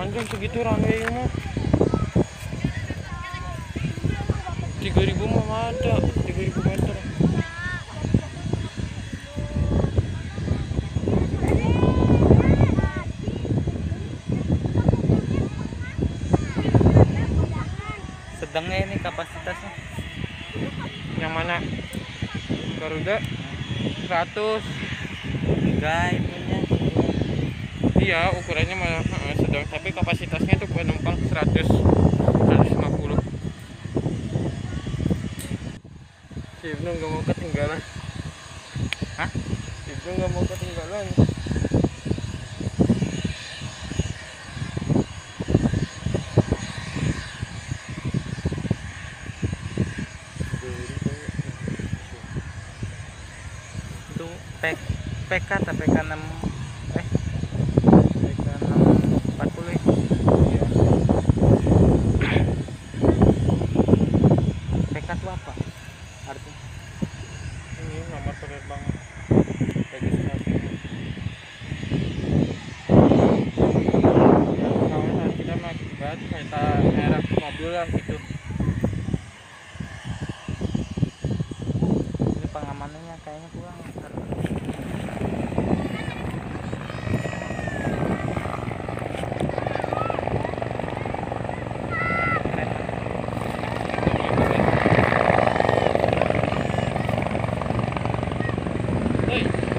panjang segitu runway mah 3000 mah ada. 3000 meter. Sedangnya ini kapasitasnya. Yang mana? Garuda? 100 enggak itunya iya ukurannya malah sedang tapi kapasitasnya itu penumpang 100 150 si Ibnu nggak mau ketinggalan. Hah? Ibnu nggak mau ketinggalan. Itu PK atau PK 6 eh PK 640 ya Iya. PK itu apa artinya ini nomor penerbangan registrasi ya kita merek mobil lah gitu. Ini pengamanannya kayaknya kurang Hey.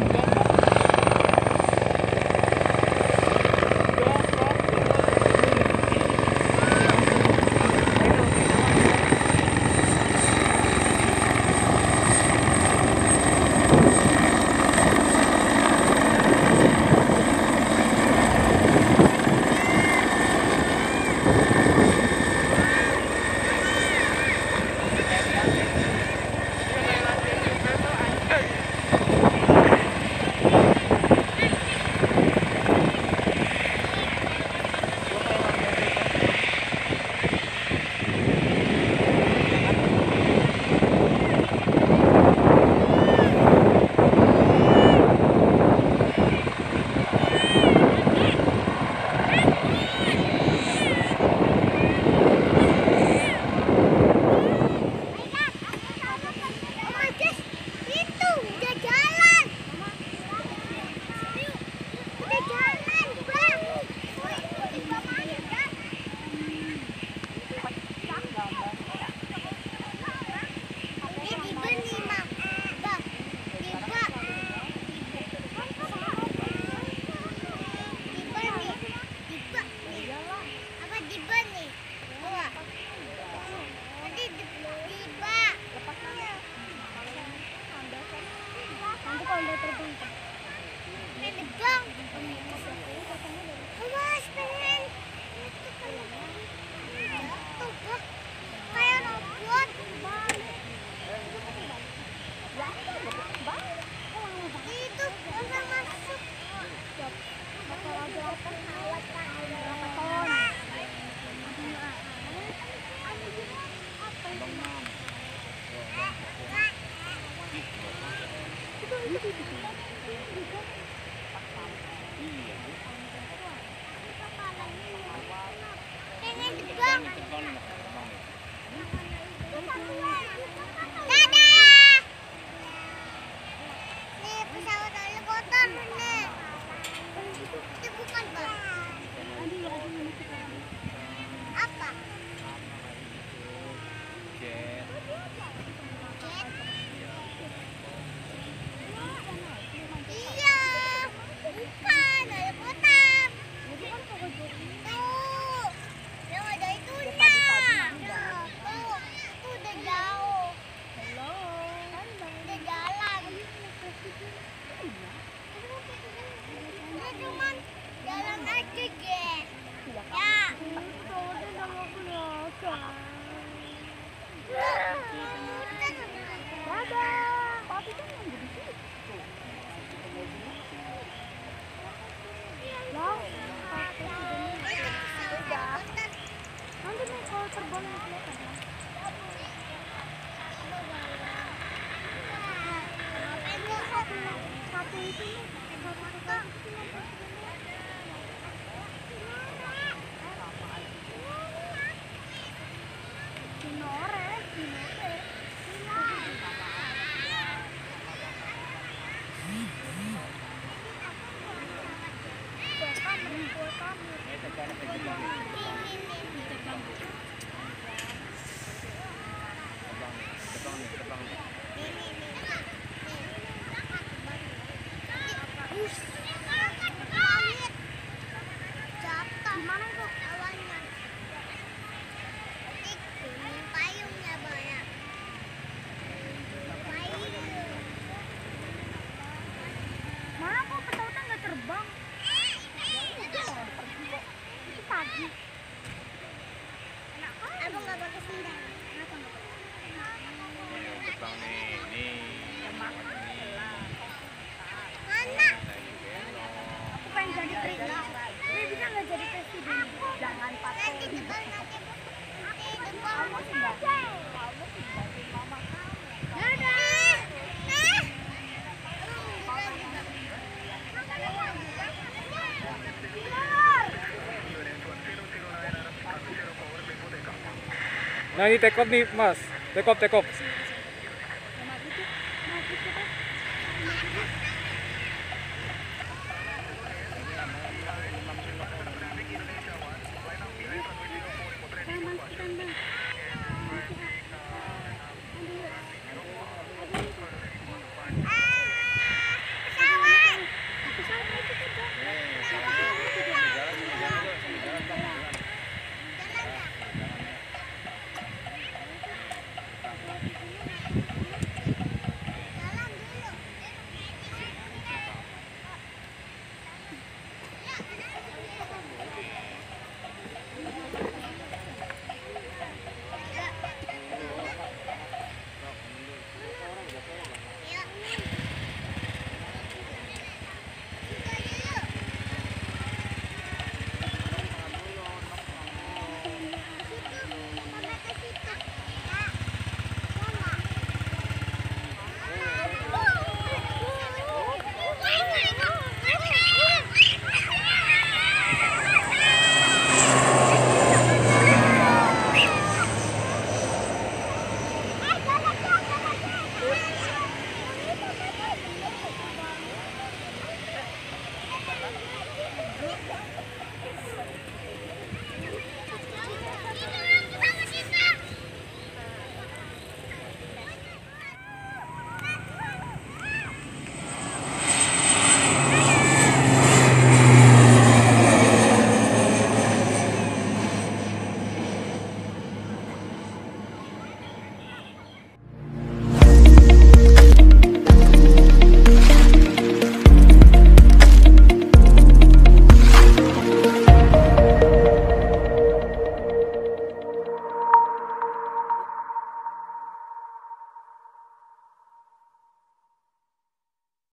Ini tekan, tekan, tekan. no Nah ini tekop nih mas, tekop tekop.